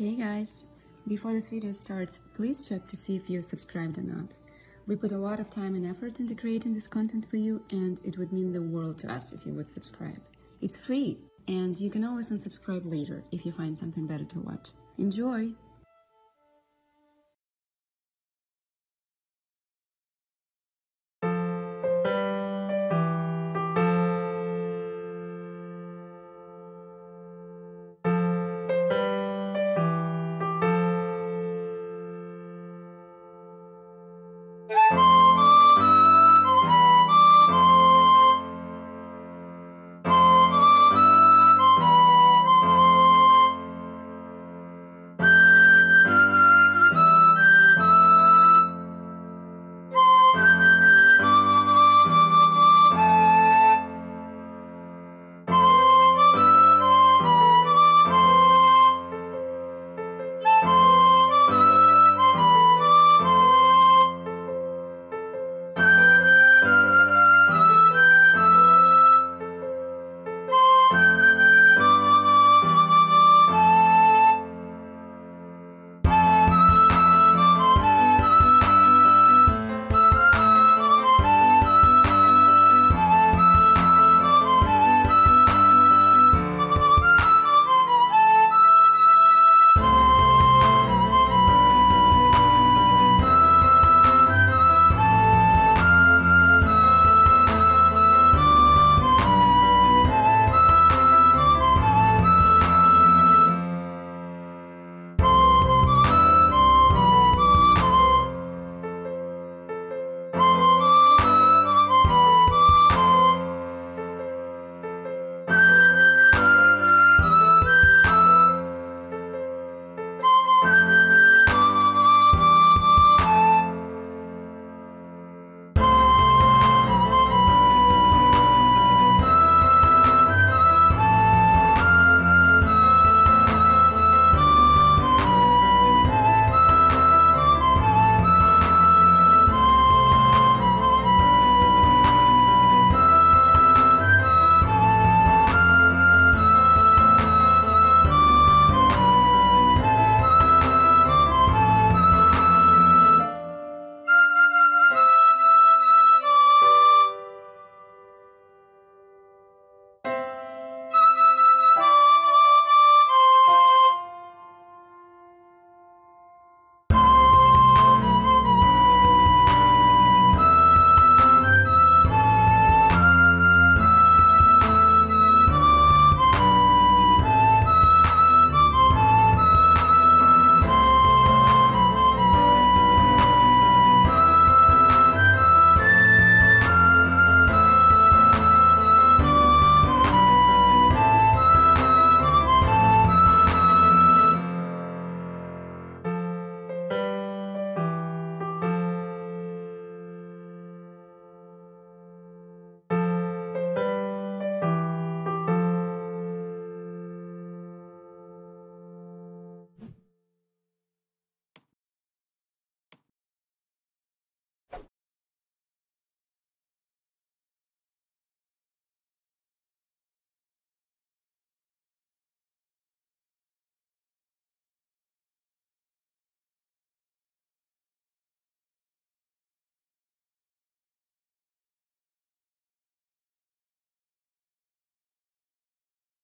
Hey guys! Before this video starts, please check to see if you're subscribed or not. We put a lot of time and effort into creating this content for you and it would mean the world to us if you would subscribe. It's free and you can always unsubscribe later if you find something better to watch. Enjoy!